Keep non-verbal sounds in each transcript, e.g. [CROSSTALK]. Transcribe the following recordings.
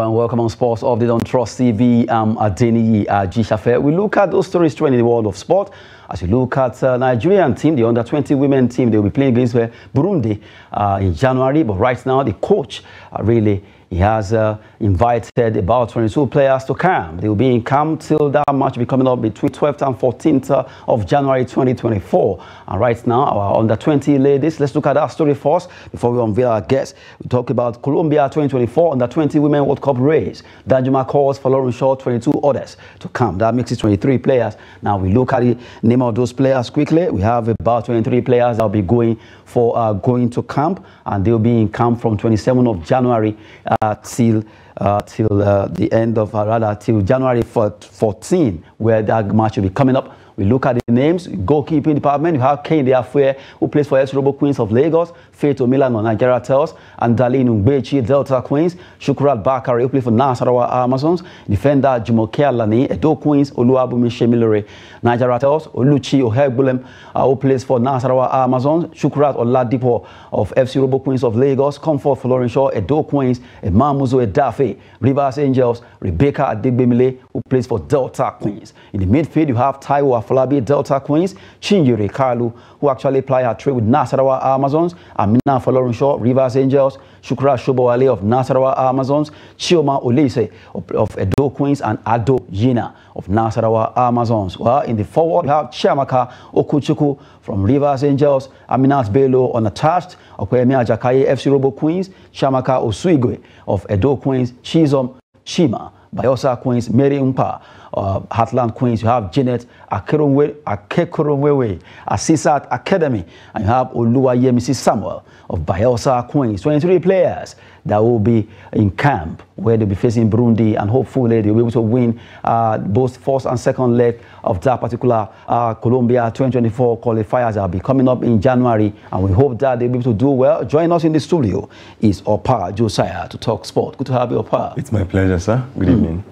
And welcome on Sports Update on Trust TV. I'm Adeni Ajishafe. We look at those stories trending in the world of sport. As you look at uh, Nigerian team, the under 20 women team, they'll be playing against uh, Burundi uh, in January. But right now, the coach uh, really he has uh, invited about 22 players to camp. They will be in camp till that match will be coming up between 12th and 14th of January 2024. And right now, our under 20 ladies, let's look at that story first before we unveil our guests. We talk about Colombia 2024 under 20 Women World Cup race. Danjuma calls for Lauren Shaw, 22 others to camp. That makes it 23 players. Now we look at the name of those players quickly. We have about 23 players that will be going for uh, going to camp, and they'll be in camp from 27th of January uh, till uh, till uh, the end of uh, rather till January 14, where that match will be coming up. We look at the names, goalkeeping department, you have Kane Affair, who plays for FC Robo Queens of Lagos, Faith Milan on Naija Ratels, and Darlene Ungbechi, Delta Queens, Shukrat Bakari, who plays for Nasarawa Amazons, defender Jumoke Alani, Edo Queens, Oluwabumi Shemilore, Naija Ratels, Oluchi Ohegbulem, uh, who plays for Nasarawa Amazons, Shukrat Oladipo of FC Robo Queens of Lagos, Comfort Florence Shaw, Edo Queens, Emamuzo Edafe, Rivers Angels, Rebecca Adigbemile, who plays for Delta Queens. In the midfield, you have Taiwo Afolabi, Delta Queens, Chinyere Kalu, who actually ply her trade with Nasarawa Amazons, Amina Folorunshaw, Rivers Angels, Shukra Shobowale of Nasarawa Amazons, Chioma Olise of, Edo Queens, and Ado Yina of Nasarawa Amazons. Well, in the forward, we have Chiamaka Okuchuku from Rivers Angels, Aminat Bello unattached, Okwemi Ajakaye FC Robo Queens, Chiamaka Osuigwe of Edo Queens, Chizom Shima, Bayelsa Queens, Mary Umpa, uh, Heartland Queens, you have Janet Akekoromwewe, Asisat Academy, and you have Oluwayemisi Samuel of Bayelsa Queens. 23 players that will be in camp where they'll be facing Burundi and hopefully they'll be able to win uh, both first and second leg of that particular uh, Colombia 2024 qualifiers that will be coming up in January and we hope that they'll be able to do well. Join us in the studio is Opa Josiah to talk sport. Good to have you, Opa. It's my pleasure, sir. Good mm. evening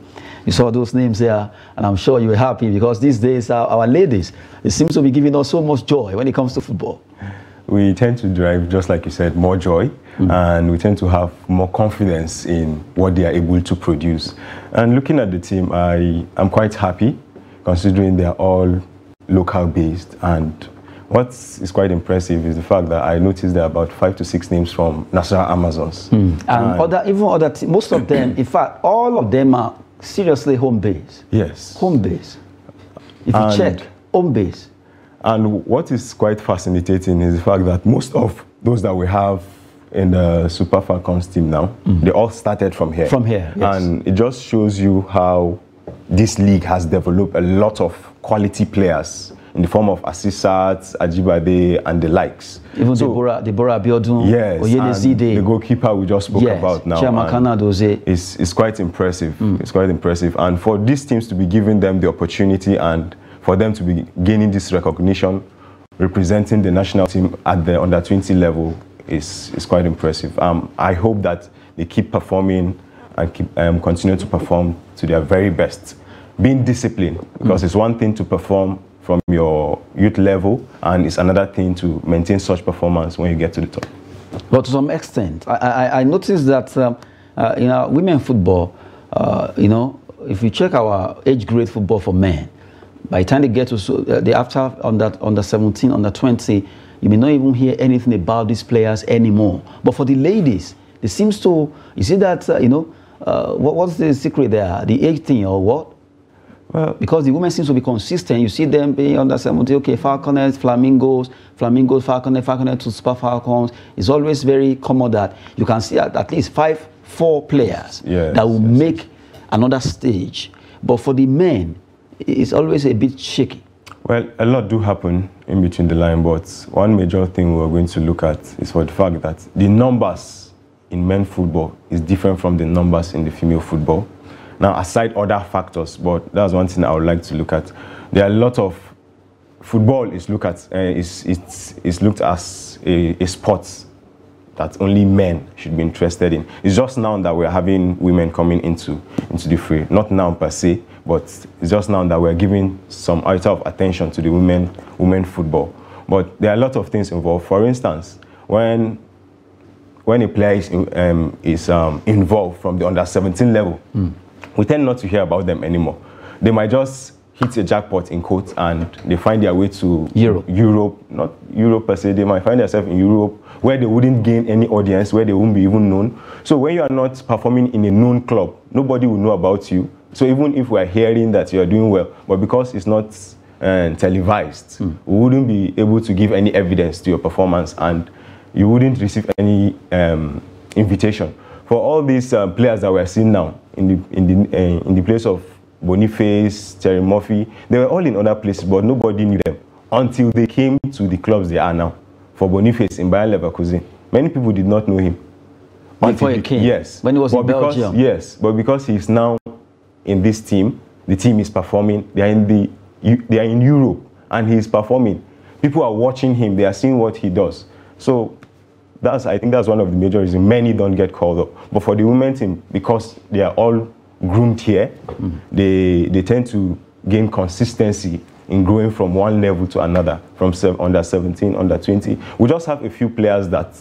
you saw those names there, and I'm sure you were happy because these days our, our ladies, it seems to be giving us so much joy when it comes to football. We tend to drive, just like you said, more joy, mm. and we tend to have more confidence in what they are able to produce. And looking at the team, I am quite happy, considering they are all local based and what is quite impressive is the fact that I noticed there are about five to six names from Nasarawa Amazons. Mm. And, and other, even other, most of them, in fact, all of them are seriously home base. Yes. Home base. If you check, home base. And what is quite fascinating is the fact that most of those that we have in the Super Falcons team now, mm. they all started from here. From here, yes. And it just shows you how this league has developed a lot of quality players in the form of Asisat, Ajibade, and the likes. Even so, Deborah, Deborah Abiodun, yes, and the goalkeeper we just spoke yes, about now. Chiamaka Nnadozie. It's, it's quite impressive. Mm. It's quite impressive. And for these teams to be giving them the opportunity and for them to be gaining this recognition, representing the national team at the under 20 level is, is quite impressive. Um, I hope that they keep performing and keep, um, continue to perform to their very best. Being disciplined, because mm. it's one thing to perform from your youth level, and it's another thing to maintain such performance when you get to the top. But to some extent, I, I, I noticed that um, uh, in our women football, uh, you know, if you check our age grade football for men, by the time they get to so, uh, the after under under 17, under 20, you may not even hear anything about these players anymore. But for the ladies, it seems to you see that uh, you know uh, what, what's the secret there? The age thing or what? Well, because the women seem to be consistent. You see them being under 70, okay, falconets, flamingos, flamingos, falconet, falconet to super falcons. It's always very common that you can see at, at least five, four players yes, that will yes. make another stage. But for the men, it's always a bit shaky. Well, a lot do happen in between the line, but one major thing we're going to look at is for the fact that the numbers in men football is different from the numbers in the female football. Now, aside other factors, but that's one thing I would like to look at. There are a lot of football is looked at uh, is it's is looked as a, a sport that only men should be interested in. It's just now that we're having women coming into into the fray. Not now per se, but it's just now that we're giving some item of attention to the women women football. But there are a lot of things involved. For instance, when when a player is, um, is um, involved from the under 17 level, mm. We tend not to hear about them anymore. They might just hit a jackpot in quotes and they find their way to Europe. Europe, not Europe per se, they might find themselves in Europe where they wouldn't gain any audience, where they won't be even known. So when you are not performing in a known club, nobody will know about you. So even if we're hearing that you're doing well, but because it's not uh, televised, mm. we wouldn't be able to give any evidence to your performance and you wouldn't receive any um, invitation. For all these uh, players that we're seeing now in the, in the, uh, in the place of Boniface, Terry Murphy, they were all in other places, but nobody knew them until they came to the clubs they are now. For Boniface in Bayer Leverkusen, many people did not know him. Before he came? Yes. When he was but in because, Belgium? Yes, but because he's now in this team, the team is performing, they are in, the, they are in Europe, and he's performing. People are watching him, they are seeing what he does. So that's, I think that's one of the major reasons many don't get called up. But for the women team, because they are all groomed here, mm. they, they tend to gain consistency in growing from one level to another, from under 17, under 20. We just have a few players that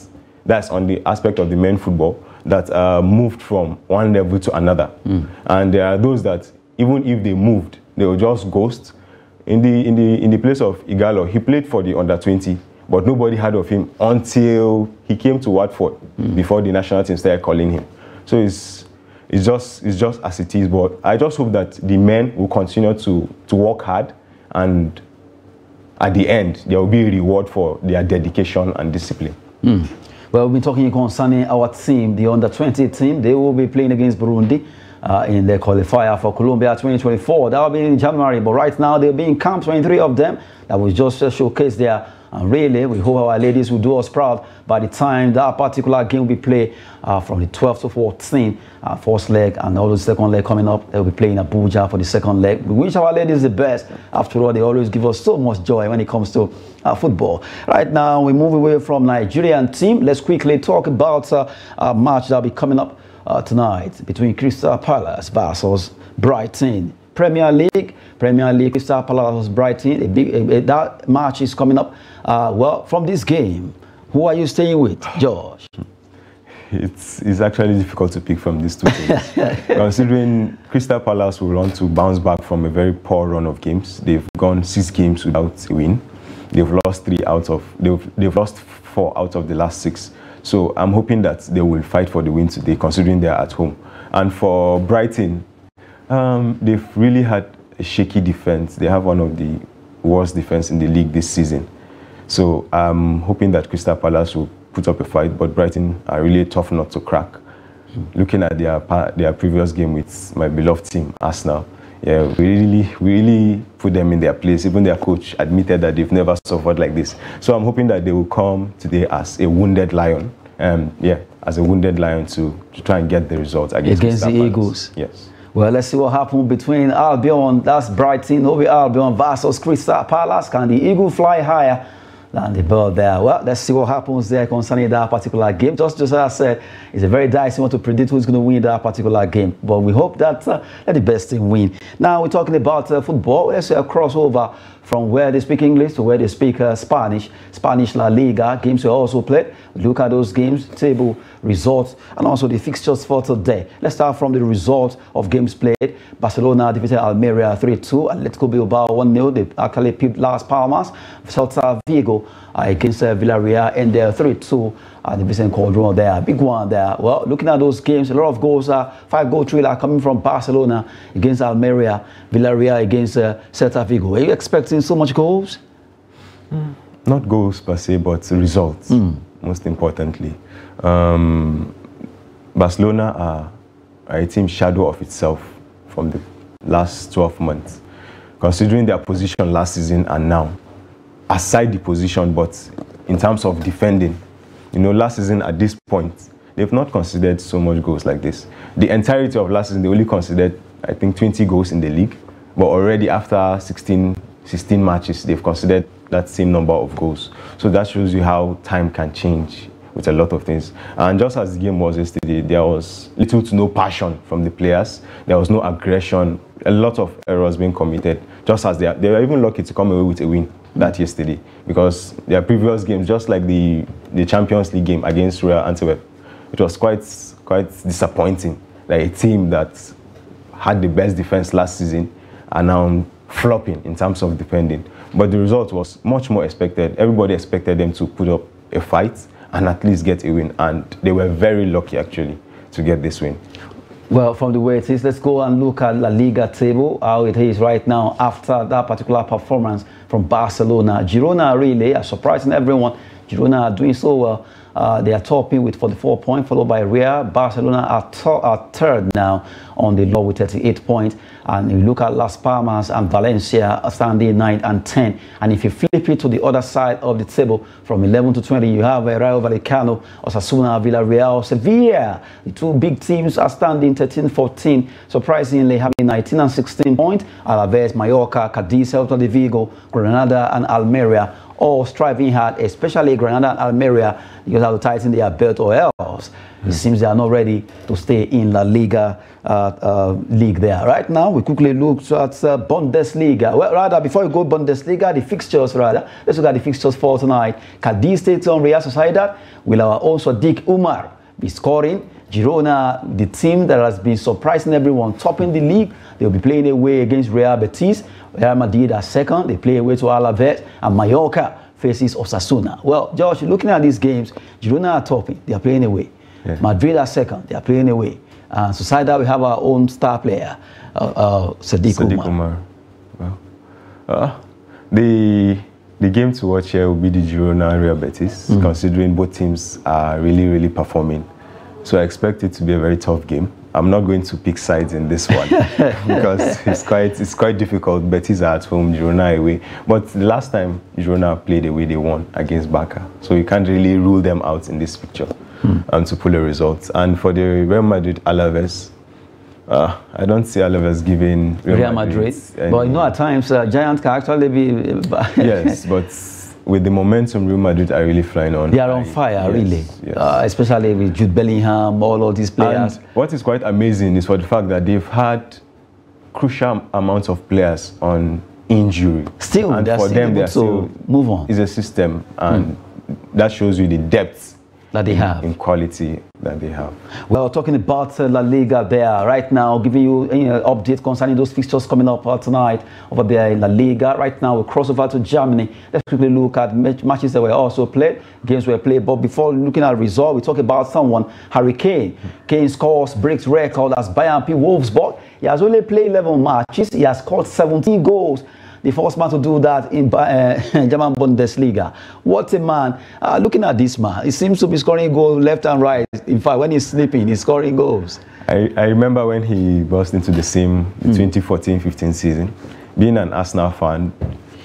that's on the aspect of the men football that uh, moved from one level to another. Mm. And there are those that even if they moved, they will just ghost. In the in the in the place of Ighalo, he played for the under 20, but nobody heard of him until he came to Watford mm. before the national team started calling him. So it's it's just it's just as it is. But I just hope that the men will continue to to work hard, and at the end there will be a reward for their dedication and discipline. Mm. Well, we've been talking concerning our team, the under 20 team. They will be playing against Burundi. Uh, in the qualifier for Colombia 2024. That will be in January, but right now they'll be in camp, 23 of them. That was just uh, showcase their and really, we hope our ladies will do us proud by the time that particular game will be played uh, from the 12th to 14th, uh, first leg, and all the second leg coming up. They'll be playing Abuja for the second leg. We wish our ladies the best. After all, they always give us so much joy when it comes to uh, football. Right now, we move away from Nigerian team. Let's quickly talk about uh, a match that'll be coming up uh, tonight between Crystal Palace versus Brighton. Premier League, Premier League, Crystal Palace Brighton. A big, a, a, that match is coming up. Uh, well, from this game, who are you staying with, George? It's, it's actually difficult to pick from these two teams. [LAUGHS] Considering Crystal Palace will want to bounce back from a very poor run of games. They've gone six games without a win. They've lost three out of they've, they've lost four out of the last six. So I'm hoping that they will fight for the win today, considering they're at home. And for Brighton, um, they've really had a shaky defense. They have one of the worst defense in the league this season. So I'm hoping that Crystal Palace will put up a fight, but Brighton are really tough not to crack. Looking at their their previous game with my beloved team, Arsenal, yeah, we really, we really put them in their place. Even their coach admitted that they've never suffered like this. So I'm hoping that they will come today as a wounded lion. Um, yeah, as a wounded lion to, to try and get the results against, against the Eagles. Yes. Well, let's see what happens between Albion, that's Brighton, over Albion versus Crystal Palace. Can the Eagle fly higher than the bird there? Well, let's see what happens there concerning that particular game. Just, just as I said, it's a very dicey one to predict who's going to win that particular game. But we hope that uh, let the best team win. Now, we're talking about uh, football. Let's say a crossover from where they speak English to where they speak uh, Spanish. Spanish La Liga games were also played. Look at those games, table results, and also the fixtures for today. Let's start from the result of games played. Barcelona defeated Almeria 3-2. Atletico Bilbao 1-0. They actually picked Las Palmas. Celta Vigo against uh, Villarreal and they're 3-2 at the Vicente Calderon there. Big one there. Well, looking at those games, a lot of goals, uh, five goal thriller coming from Barcelona against Almeria, Villarreal against uh, Celta Vigo. Are you expecting so much goals? Mm. Not goals per se, but results, mm. most importantly. Um, Barcelona are, are a team shadow of itself from the last 12 months. Considering their position last season and now, aside the position, but in terms of defending, you know, last season at this point, they've not considered so much goals like this. The entirety of last season, they only considered, I think, 20 goals in the league. But already after 16, 16 matches, they've considered that same number of goals. So that shows you how time can change with a lot of things. And just as the game was yesterday, there was little to no passion from the players. There was no aggression. A lot of errors being committed. Just as they, are, they were even lucky to come away with a win that yesterday because their previous games, just like the, the Champions League game against Real Antwerp, it was quite quite disappointing. Like a team that had the best defense last season and now flopping in terms of defending. But the result was much more expected. Everybody expected them to put up a fight and at least get a win, and they were very lucky actually to get this win. Well, from the way it is, let's go and look at La Liga table, how it is right now after that particular performance from Barcelona. Girona really are surprising everyone. Girona are doing so well. Uh, they are topping with 44 points, followed by Real. Barcelona are, are, third now on the law with 38 points. And you look at Las Palmas and Valencia standing 9 and 10. And if you flip it to the other side of the table, from 11 to 20, you have uh, Rayo Vallecano, Osasuna, Villarreal, Sevilla. The two big teams are standing 13 14. Surprisingly, having 19 and 16 points. Alaves, Mallorca, Cadiz, Celta de Vigo, Granada, and Almeria all striving hard, especially Granada and Almeria, because have to tighten their belt or else. Mm. It seems they are not ready to stay in La Liga uh, uh, league there. Right now, we quickly look at uh, Bundesliga. Well, rather, before we go Bundesliga, the fixtures, rather, let's look at the fixtures for tonight. Cadiz takes on Real Sociedad. Will our own Sadiq Umar be scoring? Girona, the team that has been surprising everyone, topping the league, they'll be playing away against Real Betis. Real Madrid are second. They play away to Alaves. And Mallorca faces Osasuna. Well, Josh, looking at these games, Girona are topping. They are playing away. Yeah. Madrid are second. They are playing away. Uh, so side that we have our own star player, uh, uh, Sadiq, Sadiq Umar. Umar. Well, uh, the the game to watch here will be the Girona and Real Betis, mm. considering both teams are really, really performing. So I expect it to be a very tough game. I'm not going to pick sides in this one [LAUGHS] because it's quite it's quite difficult. Betis are at home, Girona away. But the last time Girona played away, they won against Barca. So you can't really rule them out in this picture hmm. um, to pull a result. And for the Real Madrid Alaves, uh, I don't see Alaves giving Real, Real Madrid. Madrid but you know, at times uh, Giants can actually be. [LAUGHS] yes, but with the momentum Real Madrid are really flying on. They are on fire, yes, really. Yes. Uh, especially with Jude Bellingham, all of these players. And what is quite amazing is for the fact that they've had crucial amounts of players on injury. Still, and for them, they're still move on. It's a system, and mm. that shows you the depth that they in, have. In quality that they have. Well, talking about uh, La Liga there right now, giving you an uh, update concerning those fixtures coming up uh, tonight over there in La Liga. Right now, we cross over to Germany. Let's quickly look at matches that were also played, games were played. But before looking at result, we talk about someone, Harry Kane. Kane scores, breaks record as Bayern P. Wolfsburg. He has only played 11 matches. He has scored 17 goals the first man to do that in uh, [LAUGHS] German Bundesliga. What a man. Uh, looking at this man, he seems to be scoring goals left and right. In fact, when he's sleeping, he's scoring goals. I, I remember when he burst into the mm. 2014-15 season. Being an Arsenal fan,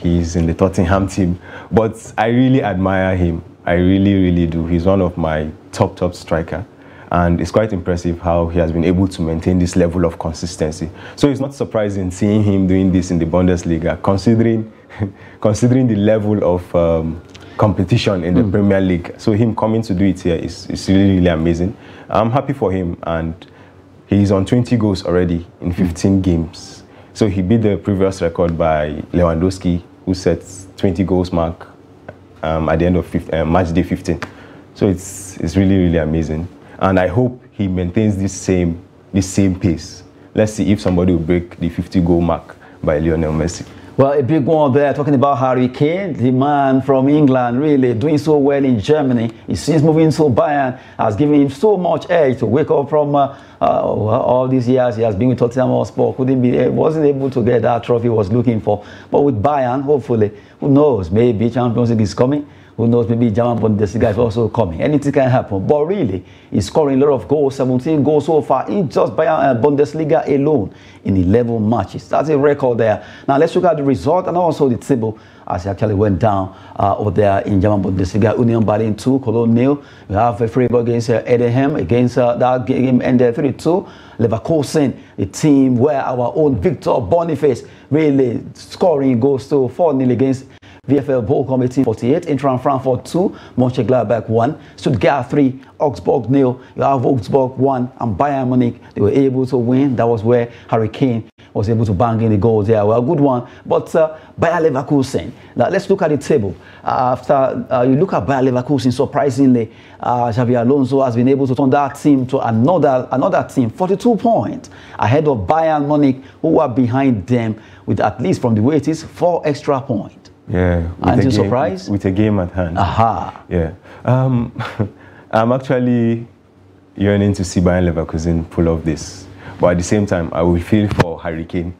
he's in the Tottenham team. But I really admire him. I really, really do. He's one of my top, top striker. And it's quite impressive how he has been able to maintain this level of consistency. So it's not surprising seeing him doing this in the Bundesliga, considering, [LAUGHS] considering the level of um, competition in the mm. Premier League. So him coming to do it here is, is really, really amazing. I'm happy for him. And he's on 20 goals already in 15 mm. games. So he beat the previous record by Lewandowski, who set 20 goals mark um, at the end of 15, uh, match day 15. So it's, it's really, really amazing. And I hope he maintains this same, this same pace. Let's see if somebody will break the 50 goal mark by Lionel Messi. Well, a big one there, talking about Harry Kane, the man from England, really doing so well in Germany. He seems moving to Bayern has given him so much edge to wake up from uh, uh, all these years. He has been with Tottenham Hotspur, couldn't be, wasn't able to get that trophy he was looking for. But with Bayern, hopefully, who knows, maybe Champions League is coming. Who knows, maybe German Bundesliga is also coming. Anything can happen. But really, he's scoring a lot of goals, 17 goals so far in just Bayern uh, Bundesliga alone in 11 matches. That's a record there. Now let's look at the result and also the table as he actually went down uh, over there in German Bundesliga. Union Berlin 2, Cologne nil. We have a Freiburg against uh, Heidenheim against uh, that game ended 3-2. Leverkusen, the team where our own Victor Boniface really scoring goals to 4-0 against VFL Bochum 1848, Eintracht Frankfurt 2, Mönchengladbach 1, Stuttgart 3, Augsburg nil. You have Augsburg 1 and Bayern Munich. They were able to win. That was where Harry Kane was able to bang in the goals there. Well, good one. But uh, Bayer Leverkusen, now let's look at the table. Uh, after uh, you look at Bayer Leverkusen, surprisingly, uh, Xabi Alonso has been able to turn that team to another another team, 42 points ahead of Bayern Munich, who are behind them with at least from the way it is, four extra points. Yeah. Aren't you game, surprised? With a game at hand. Aha. Yeah. Um, [LAUGHS] I'm actually yearning to see Bayern Leverkusen pull off this. But at the same time, I will feel for Hurricane.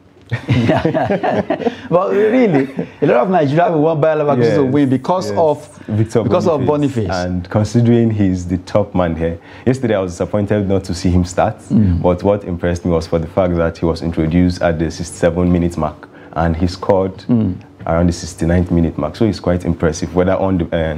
but [LAUGHS] really, a lot of Nigeria will want Bayer Leverkusen Yes, to win because yes. of Victor because of Boniface. And considering he's the top man here, yesterday I was disappointed not to see him start. Mm. But what impressed me was for the fact that he was introduced at the 67 minute mark and he scored Mm. Around the 69th minute mark. So it's quite impressive. Whether on the uh,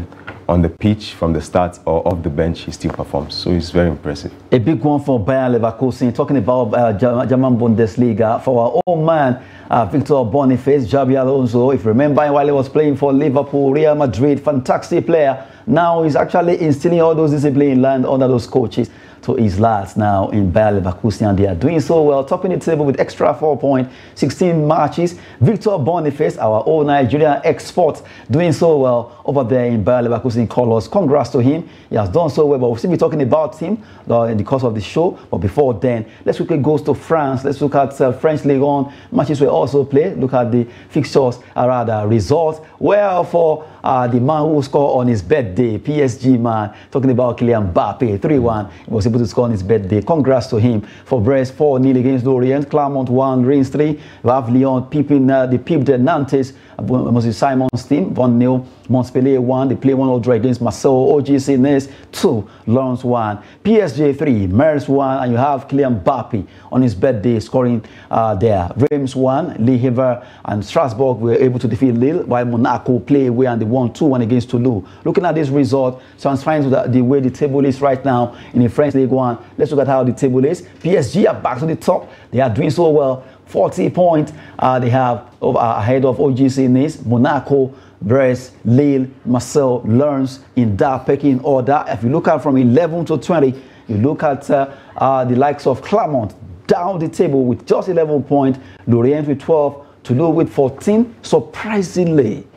on the pitch from the start or off the bench, he still performs. So it's very impressive. A big one for Bayer Leverkusen. Talking about uh, German Bundesliga, for our old man uh, Victor Boniface, Xabi Alonso. If you remember, while he was playing for Liverpool, Real Madrid, fantastic player. Now he's actually instilling all those discipline in land under those coaches to his lads now in Bayer Leverkusen, and they are doing so well, topping the table with extra four point, 16 matches. Victor Boniface, our old Nigerian export, doing so well over there in Bayer Leverkusen colours. Congrats to him. He has done so well, but we'll still be talking about him uh, in the course of the show. But before then, let's quickly go to France. Let's look at uh, French League One matches we also play. Look at the fixtures, rather results. Well, for uh, the man who scored on his birthday, PSG man, talking about Kylian Mbappe, 3-1. He was able to score on his birthday. Congrats to him. For Brest, 4-0 against Lorient. Clermont 1, Reims 3. We have Lyon peeping, uh, the peeped the Nantes, uh, Moses Simon's team, 1-0. Montpellier 1, they play 1 draw against Marseille, OGC Nice 2, Lens 1, PSG 3, Metz 1, and you have Kylian Mbappe on his birthday scoring uh, there. Reims 1, Lille and Strasbourg were able to defeat Lille, while Monaco play away and they won 2-1 against Toulouse. Looking at this result, fine to the, the way the table is right now in the French League 1. Let's look at how the table is. PSG are back to the top. They are doing so well. 40 points uh, they have over, uh, ahead of OGC Nice, Monaco, Brest, Lille, Marseille, Lens in that pecking order. If you look at from 11 to 20, you look at uh, uh, the likes of Clermont down the table with just 11 points, Lorient with 12, Toulouse with 14. Surprisingly,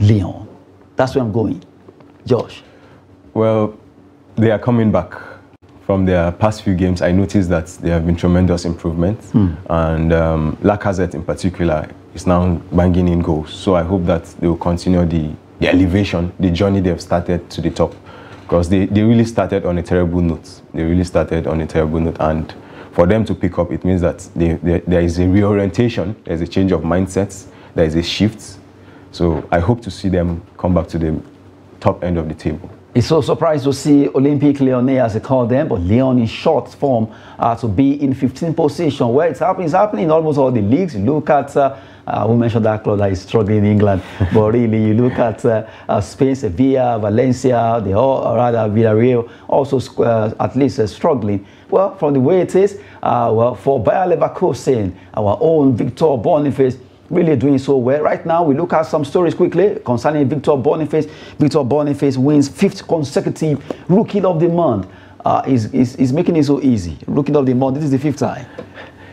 Leon. That's where I'm going. Josh. Well, they are coming back from their past few games. I noticed that there have been tremendous improvements, and um, Lacazette in particular is now banging in goals. So I hope that they will continue the, the elevation, the journey they have started to the top, because they, they really started on a terrible note. They really started on a terrible note, and for them to pick up, it means that they, they, there is a reorientation, there's a change of mindsets, there is a shift. So I hope to see them come back to the top end of the table. It's so surprised to see Olympique Lyonnais, as they call them, but Lyon in short form uh, to be in 15th position. Where it's happening, it's happening in almost all the leagues. You look at, uh, uh, we mentioned that club that is struggling in England, [LAUGHS] but really you look at uh, uh, Spain, Sevilla, Valencia, they all, rather Villarreal, also uh, at least uh, struggling. Well, from the way it is, well, for Bayer Leverkusen, our own Victor Boniface, really doing so well. Right now, we look at some stories quickly concerning Victor Boniface. Victor Boniface wins fifth consecutive Rookie of the Month. Uh, is, is, is making it so easy. Rookie of the Month, this is the fifth time.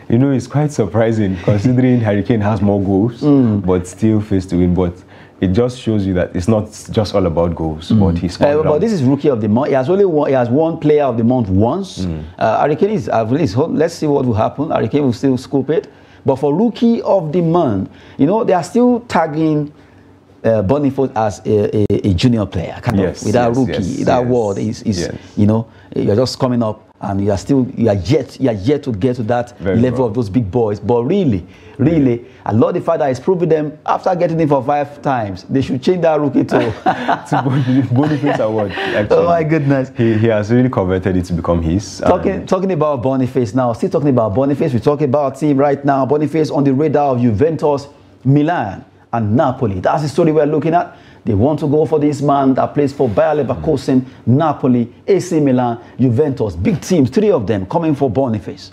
You know, it's quite surprising considering Hurricane has more goals, but still fails to win. But it just shows you that it's not just all about goals, but he's Uh, but this is Rookie of the Month. He has only won, he has won Player of the Month once. Uh, Hurricane is, uh, least, let's see what will happen. Hurricane will still scoop it. But for Rookie of the Month, you know, they are still tagging uh, Boniface as a, a, a junior player, kind Yes, of, with that yes, rookie, yes, that yes, word is, is you know, you're just coming up and you are still, you are yet, you are yet to get to that Very level well. of those big boys. But really, really, I love the fact that he's proving them after getting him for five times, they should change that rookie to. [LAUGHS] to Boni- Boniface Award. Actually. oh my goodness. He, he has really converted it to become his. and Talking, talking about Boniface now, still talking about Boniface, we're talking about team right now. Boniface on the radar of Juventus, Milan, and Napoli. That's the story we're looking at. They want to go for this man that plays for Bayer Leverkusen, Napoli, AC Milan, Juventus. Big teams, three of them coming for Boniface.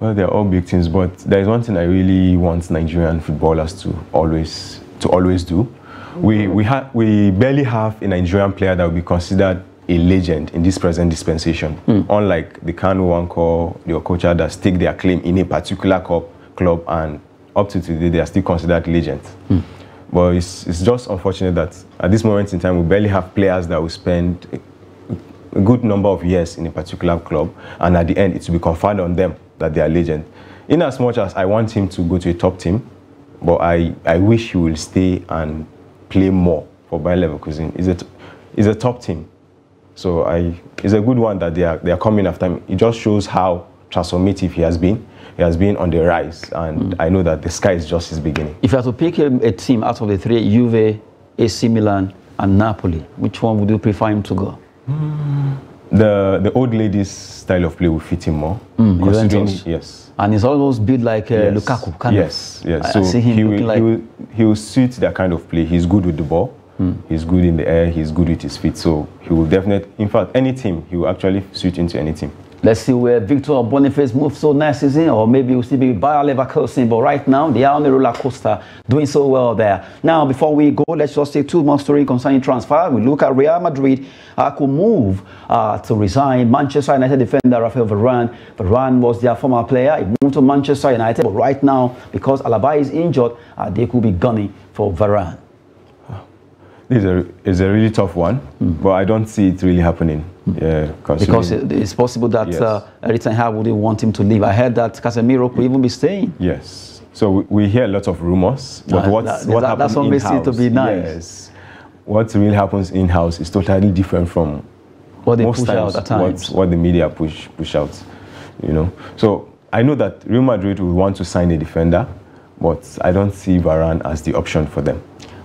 Well, they're all big teams, but there is one thing I really want Nigerian footballers to always to always do. We we have we barely have a Nigerian player that will be considered a legend in this present dispensation. Unlike the Kanu Nwankwo, the Okocha that stake their claim in a particular cup club, and up to today, they are still considered legends. Mm. But it's, it's just unfortunate that at this moment in time, we barely have players that will spend a, good number of years in a particular club, and at the end, it will be conferred on them that they are legends. In as much as I want him to go to a top team, but I, I wish he will stay and play more for Bayer Leverkusen. It's a, it's a top team. So I, it's a good one that they are, they are coming after him. It just shows how transformative he has been. He has been on the rise, and mm. I know that the sky is just his beginning. If you had to pick a, a, team out of the three, Juve, AC Milan, and Napoli, which one would you prefer him to go? Mm. The, the old lady's style of play will fit him more. Mm, considering, yes. And he's almost built like uh, yes. Lukaku, kind yes, of. Yes, yes. So see him he will, like... he, will, he will suit that kind of play. He's good with the ball. Mm. He's good in the air. He's good with his feet. So he will definitely, in fact, any team, he will actually suit into any team. Let's see where Victor Boniface moves so next season, or maybe we'll still be Bayer Leverkusen. But right now, they are on the roller coaster, doing so well there. Now, before we go, let's just take two more stories concerning transfer. We look at Real Madrid uh, could move uh, to resign Manchester United defender Rafael Varane. Varane was their former player. He moved to Manchester United, but right now, because Alaba is injured, uh, they could be gunning for Varane. Is a, is a really tough one, mm. but I don't see it really happening. Yeah, because it's possible that yes. uh, wouldn't want him to leave. I heard that Casemiro could even be staying. Yes. So we, we hear a lot of rumors, but uh, what's, that, what that, happens that's what makes it to be nice. Yes. What really happens in house is totally different from what they most push times, out at times. What, what the media push push out. You know. So I know that Real Madrid will want to sign a defender, but I don't see Varane as the option for them.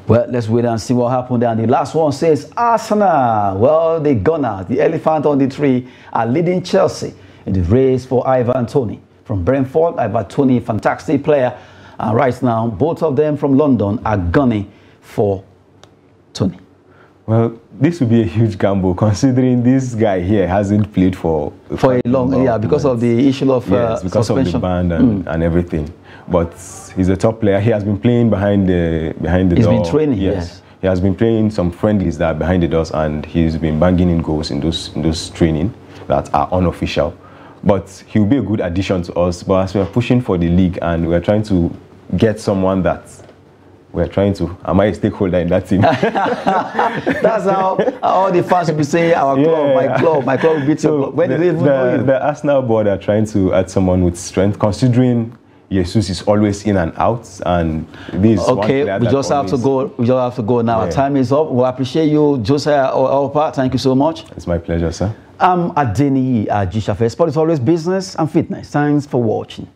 Well, let's wait and see what happened And The last one says Arsenal. Well, the Gunners, the elephant on the tree, are leading Chelsea in the race for Ivan Toney. From Brentford, Ivan Toney, fantastic player. And right now, both of them from London are gunning for Toney. Well, this would be a huge gamble [LAUGHS] considering this guy here hasn't played for for a long yeah because of the issue of yes, uh, because suspension. of the band and, mm. and everything. But he's a top player. He has been playing behind the behind the he's door. He's been training. Yes. yes. He has been playing some friendlies that are behind the doors, and he's been banging in goals in those in those training that are unofficial. But he'll be a good addition to us. But as we're pushing for the league and we're trying to get someone that we're trying to. Am I a stakeholder in that team? [LAUGHS] That's how all the fans will be saying, our club, yeah. my club, my club beats so your club. When the, they even the, know you? The Arsenal board are trying to add someone with strength, considering Jesus is always in and out, and this okay. we just have to go. We just have to go now. Yeah. Time is up. We we'll appreciate you, Josiah Opa. Thank you so much. It's my pleasure, sir. I'm Adeniyi Ajishafe. Sport is always business and fitness. Thanks for watching.